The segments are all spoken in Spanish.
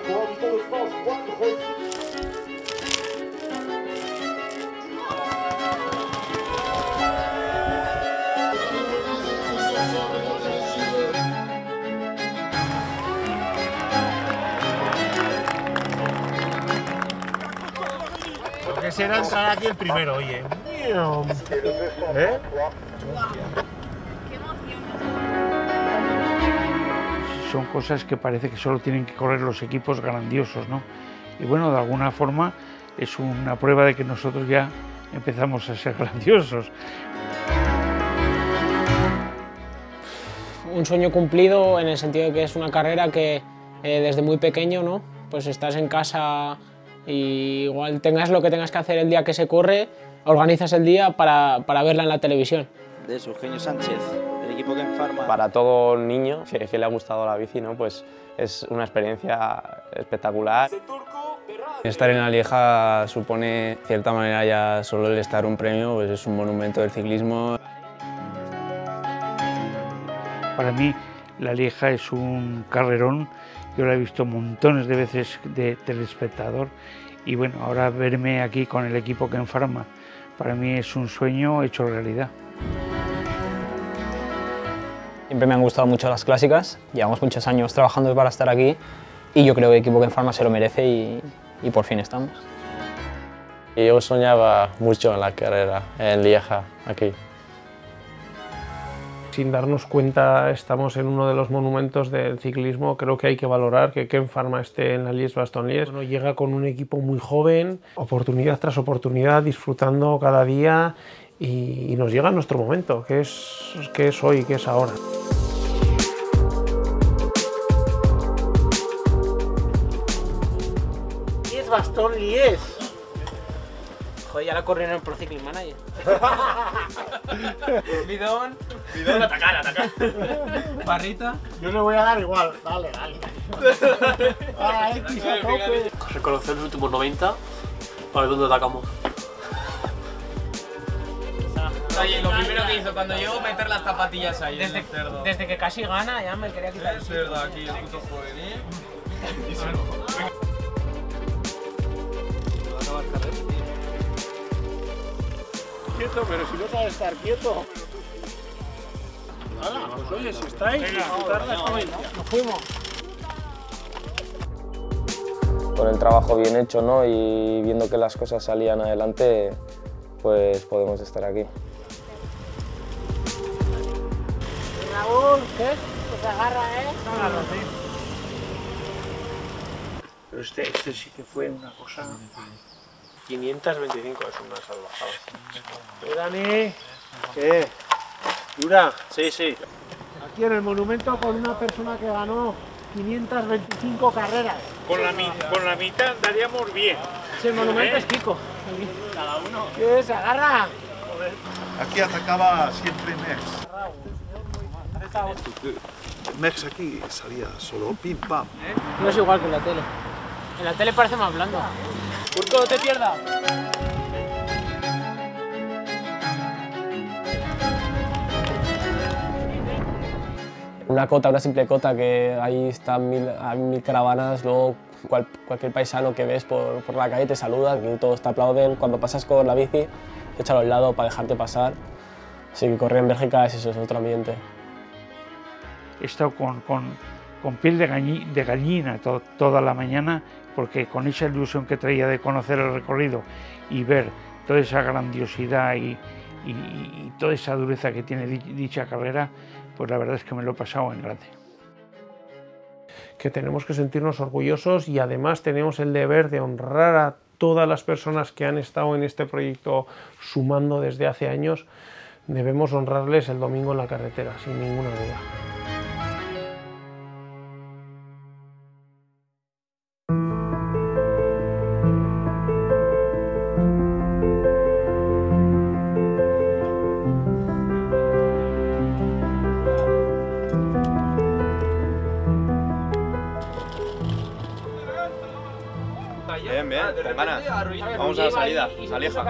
comité de France, Juan Rossi. Lo que será entrar aquí el primero, oye. ¿Eh? Son cosas que parece que solo tienen que correr los equipos grandiosos, ¿no? Y bueno, de alguna forma es una prueba de que nosotros ya empezamos a ser grandiosos. Un sueño cumplido en el sentido de que es una carrera que eh, desde muy pequeño, ¿no? Pues estás en casa y igual tengas lo que tengas que hacer el día que se corre, organizas el día para, para verla en la televisión. de eso, Eugenio Sánchez, el equipo que enfarma. Para todo niño que, que le ha gustado la bici, ¿no? pues es una experiencia espectacular. Estar en la Lieja supone, de cierta manera, ya solo el estar un premio, pues es un monumento del ciclismo. Para mí, la Lieja es un carrerón. Yo la he visto montones de veces de telespectador. Y bueno, ahora verme aquí con el equipo que enfarma, para mí es un sueño hecho realidad. Siempre me han gustado mucho las clásicas, llevamos muchos años trabajando para estar aquí y yo creo que equipo que Enfarma se lo merece y, por fin estamos. Yo soñaba mucho en la carrera, en Lieja, aquí. Sin darnos cuenta, estamos en uno de los monumentos del ciclismo. Creo que hay que valorar que Ken Pharma esté en la Lies Baston Lies. Bueno, llega con un equipo muy joven, oportunidad tras oportunidad, disfrutando cada día y, y nos llega nuestro momento, que es, que es hoy, que es ahora. Joder, ya la corrieron en Pro Cycling Manager. Bidón, Bidón, atacar, atacar. barrita. Yo le voy a dar igual. Dale, dale. Ah, X a tope. reconocer los últimos 90 para ver dónde atacamos. Oye, lo primero que hizo cuando llegó meter las zapatillas ahí. Desde, el cerdo. desde que casi gana ya me quería quitar el cerdo aquí, el puto juvenil. Quieto, pero si no sabe estar quieto. Hala, pues oye, si estáis, disfrutar la experiencia. Nos fuimos. Con el trabajo bien hecho ¿no? y viendo que las cosas salían adelante, pues podemos estar aquí. Raúl, ¿qué? Que se agarra, ¿eh? Pero este, este sí que fue una cosa... 525 es una salvajada. ¿Eh, Dani? ¿Qué? ¿Dura? Sí, sí. Aquí en el monumento con una persona que ganó 525 carreras. Con la, con la mitad daríamos bien. Sí, el monumento ¿Eh? es Kiko. Cada uno. ¿Qué? ¿Se agarra? Aquí atacaba siempre Mex. Mex aquí salía solo pim pam. No es igual que en la tele. En la tele parece más blando. Urco, no te pierdas. Una cota, una simple cota, que ahí están mil, hay mil caravanas, luego cual- cualquier paisano que ves por, por la calle te saluda, aquí todos te aplauden. Cuando pasas con la bici, te echan a un lado para dejarte pasar. Así que correr en Bélgica es eso, es otro ambiente. He estado con, con- con piel de, gañi- de gallina to- toda la mañana porque con esa ilusión que traía de conocer el recorrido y ver toda esa grandiosidad y, y- y toda esa dureza que tiene di- dicha carrera, pues la verdad es que me lo he pasado en grande. que tenemos que sentirnos orgullosos y además tenemos el deber de honrar a todas las personas que han estado en este proyecto sumando desde hace años. Debemos honrarles el domingo en la carretera, sin ninguna duda. Hermanas, vamos a la salida. Se aleja.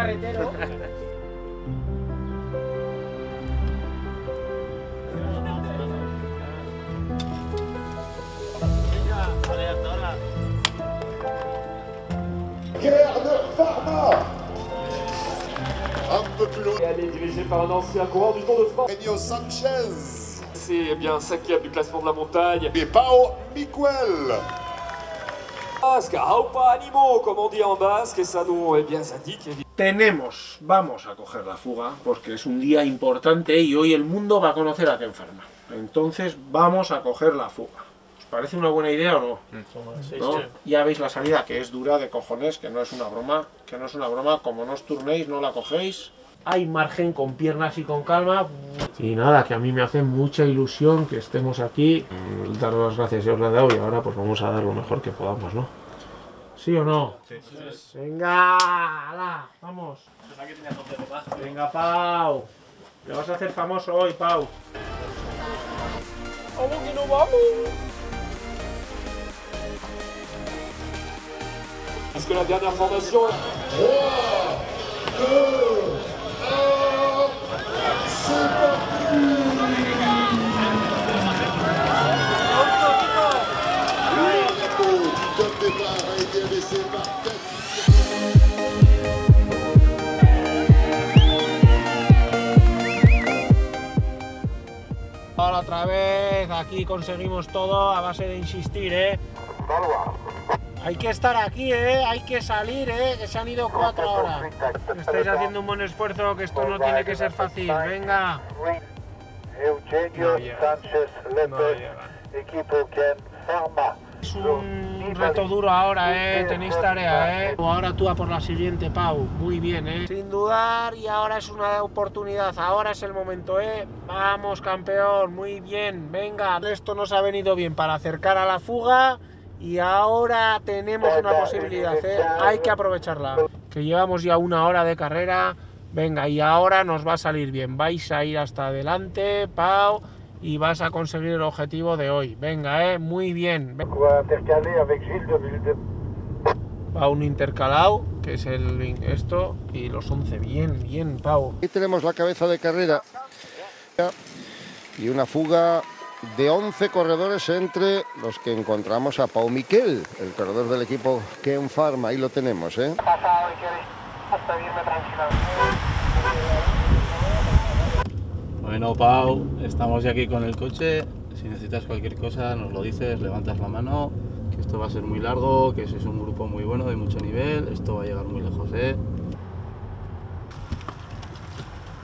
Un peu plus loin. Elle est dirigée par un ancien coureur du Tour de France. Enio Sanchez. C'est eh bien cinquième du classement de la montagne. Et Pao Miquel. Tenemos, vamos a coger la fuga, porque es un día importante y hoy el mundo va a conocer a Kenferma. Entonces vamos a coger la fuga. ¿Os parece una buena idea o no? ¿No? Ya veis la salida, que es dura de cojones, que no es una broma, que no es una broma, como no os turnéis, no la cogéis hay margen con piernas y con calma. Y nada, que a mí me hace mucha ilusión que estemos aquí. Mm, dar las gracias, yo os la he dado y ahora pues vamos a dar lo mejor que podamos, ¿no? ¿Sí o no? Sí. Venga, ala, vamos. Venga, Pau. Le vas a hacer famoso hoy, Pau. ¡Vamos que no vamos! Parce que la dernière formation... départ a été laissé par Cathy. Ahora otra vez, aquí conseguimos todo a base de insistir, ¿eh? Hay que estar aquí, ¿eh? Hay que salir, ¿eh? Que se han ido cuatro horas. Estáis haciendo un buen esfuerzo, que esto no tiene que ser fácil. Venga. Eugenio Sánchez Lepes, equipo Ken Pharma. Es un reto duro ahora, ¿eh? Tenéis tarea, ¿eh? Ahora tú a por la siguiente, Pau. Muy bien, ¿eh? Sin dudar, y ahora es una oportunidad. Ahora es el momento, ¿eh? Vamos, campeón. Muy bien. Venga, esto nos ha venido bien para acercar a la fuga. Y ahora tenemos una posibilidad, ¿eh? Hay que aprovecharla. Que llevamos ya una hora de carrera. Venga, y ahora nos va a salir bien. Vais a ir hasta adelante, Pau. Y vas a conseguir el objetivo de hoy. Venga, ¿eh? Muy bien. Va un intercalado, que es el esto, y los 11. Bien, bien, Pau. Aquí tenemos la cabeza de carrera y una fuga de 11 corredores entre los que encontramos a Pau Miquel, el corredor del equipo Ken Pharma. Ahí lo tenemos, ¿eh? Pasado y queréis hasta irme. Bueno, Pau, estamos ya aquí con el coche. Si necesitas cualquier cosa, nos lo dices, levantas la mano, que esto va a ser muy largo, que sois un grupo muy bueno, de mucho nivel, esto va a llegar muy lejos, ¿eh?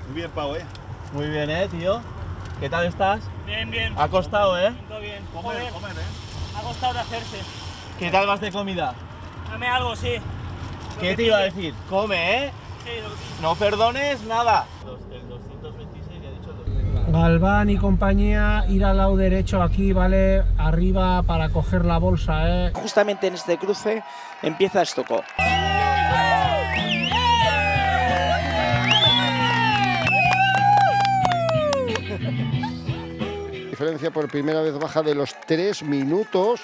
Muy bien, Pau, ¿eh? Muy bien, ¿eh, tío? ¿Qué tal estás? Bien, bien. Ha costado, ¿eh? Todo bien. Comer, comer, ¿eh? Ha costado de hacerse. ¿Qué tal vas de comida? Dame algo, sí. Lo ¿Qué que te iba a decir? Come, ¿eh? Sí, lo que. No perdones nada. Galván y compañía, ir al lado derecho aquí, ¿vale? Arriba para coger la bolsa, ¿eh? Justamente en este cruce empieza Estoco. Diferencia por primera vez baja de los 3 minutos.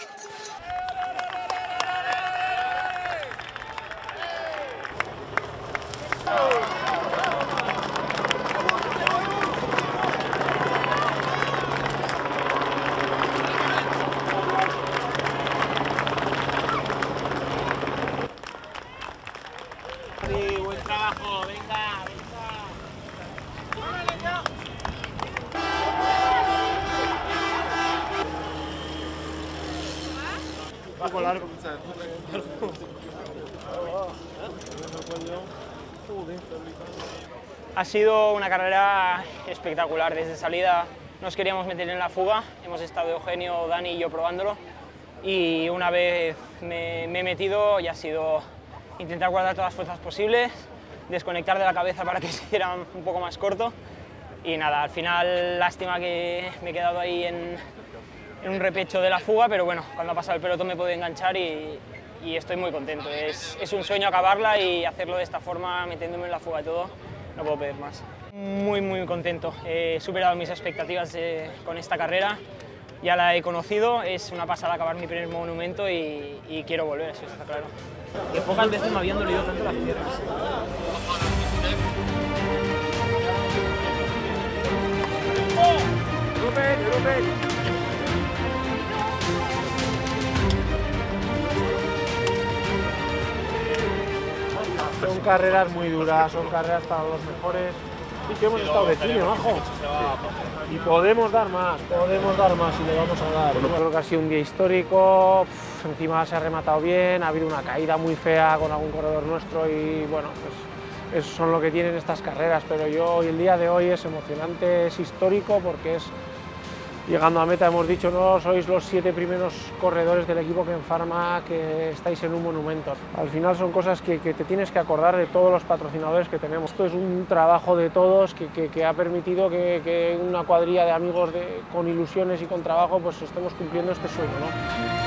Sí, buen trabajo, venga, venga. Un Ha sido una carrera espectacular. Desde salida nos queríamos meter en la fuga. Hemos estado Eugenio, Dani y yo probándolo. Y una vez me, he metido, ya ha sido intentar guardar todas las fuerzas posibles, desconectar de la cabeza para que se hiciera un poco más corto. Y nada, al final, lástima que me he quedado ahí en, en un repecho de la fuga, pero bueno, cuando ha pasado el pelotón me podido enganchar y, y estoy muy contento. Es, es un sueño acabarla y hacerlo de esta forma, metiéndome en la fuga y todo, no puedo pedir más. Muy, muy contento. He superado mis expectativas eh, con esta carrera. Ya la he conocido, es una pasada acabar mi primer monumento y, y quiero volver, eso está claro. Que pocas veces me habían dolido tanto las piernas. Con carreras muy duras, son carreras para los mejores y que hemos estado de cine, bajo. Y podemos dar más, podemos dar más y le vamos a dar. Bueno, creo que ha sido un día histórico, encima se ha rematado bien, ha habido una caída muy fea con algún corredor nuestro y bueno, pues eso son lo que tienen estas carreras, pero yo hoy el día de hoy es emocionante, es histórico porque es llegando a meta hemos dicho no sois los siete primeros corredores del equipo que en Farma que estáis en un monumento. Al final son cosas que, te tienes que acordar de todos los patrocinadores que tenemos. Esto es un trabajo de todos que, que, ha permitido que, una cuadrilla de amigos con ilusiones y con trabajo pues estemos cumpliendo este sueño. ¿no?